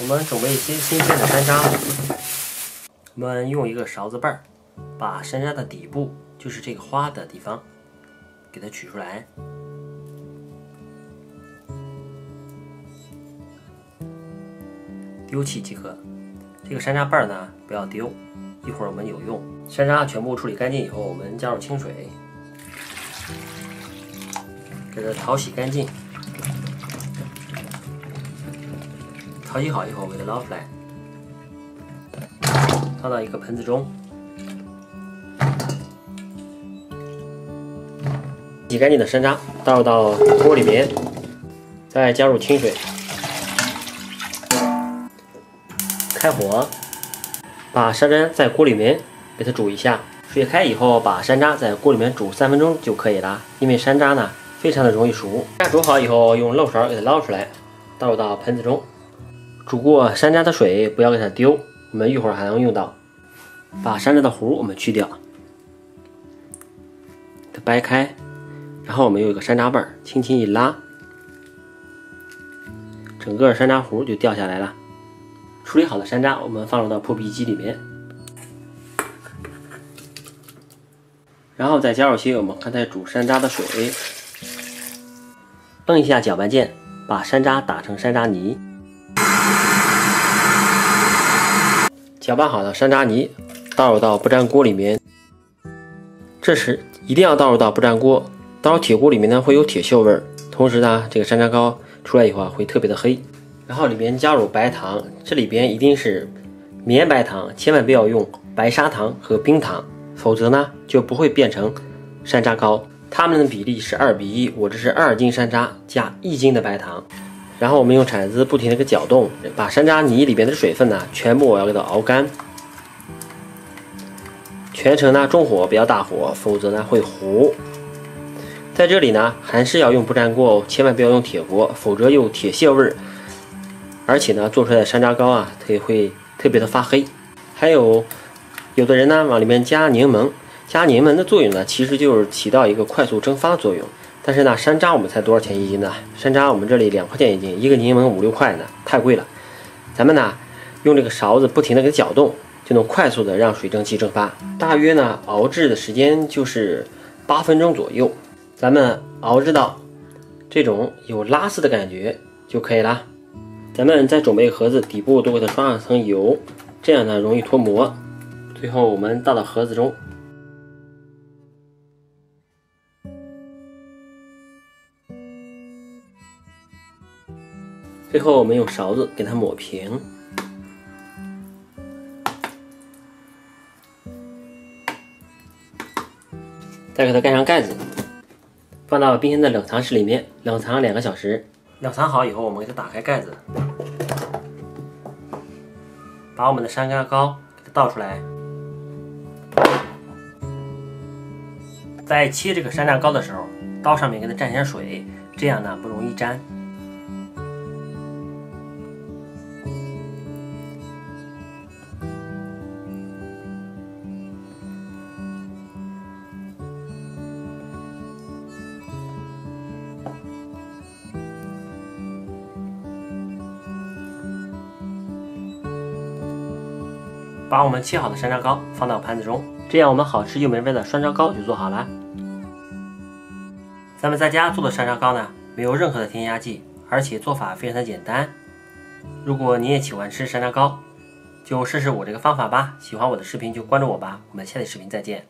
我们准备一些新鲜的山楂，我们用一个勺子把儿，把山楂的底部，就是这个花的地方，给它取出来，丢弃即可。这个山楂瓣儿呢，不要丢，一会儿我们有用。山楂全部处理干净以后，我们加入清水，给它淘洗干净。淘洗好以后，我给它捞出来，放到一个盆子中。洗干净的山楂倒入到锅里面，再加入清水，开火，把山楂在锅里面给它煮一下。水开以后，把山楂在锅里面煮三分钟就可以了。因为山楂呢非常的容易熟。山楂煮好以后，用漏勺给它捞出来，倒入到盆子中。煮过山楂的水不要给它丢，我们一会儿还能用到。把山楂的核我们去掉，它掰开，然后我们用一个山楂瓣轻轻一拉，整个山楂核就掉下来了。处理好的山楂我们放入到破壁机里面，然后再加入些我们刚才煮山楂的水，蹬一下搅拌键，把山楂打成山楂泥。搅拌好的山楂泥倒入到不粘锅里面，这时一定要倒入到不粘锅，倒入铁锅里面呢会有铁锈味儿，同时呢这个山楂糕出来以后啊会特别的黑。然后里面加入白糖，这里边一定是绵白糖，千万不要用白砂糖和冰糖，否则呢就不会变成山楂糕。它们的比例是二比一，我这是二斤山楂加一斤的白糖。然后我们用铲子不停的给搅动，把山楂泥里边的水分呢，全部我要给它熬干。全程呢中火，不要大火，否则呢会糊。在这里呢，还是要用不粘锅哦，千万不要用铁锅，否则有铁屑味儿。而且呢，做出来的山楂糕啊，它也会特别的发黑。还有，有的人呢往里面加柠檬，加柠檬的作用呢，其实就是起到一个快速蒸发作用。但是呢，山楂我们才多少钱一斤呢？山楂我们这里两块钱一斤，一个柠檬五六块呢，太贵了。咱们呢，用这个勺子不停的给搅动，就能快速的让水蒸气蒸发。大约呢，熬制的时间就是八分钟左右。咱们熬制到这种有拉丝的感觉就可以了。咱们再准备盒子，底部都给它刷上层油，这样呢容易脱模。最后我们倒到盒子中。最后，我们用勺子给它抹平，再给它盖上盖子，放到冰箱的冷藏室里面冷藏两个小时。冷藏好以后，我们给它打开盖子，把我们的山楂糕给它倒出来，在切这个山楂糕的时候，刀上面给它蘸点水，这样呢不容易粘。把我们切好的山楂糕放到盘子中，这样我们好吃又美味的山楂糕就做好了。咱们在家做的山楂糕呢，没有任何的添加剂，而且做法非常的简单。如果你也喜欢吃山楂糕，就试试我这个方法吧。喜欢我的视频就关注我吧，我们下期视频再见。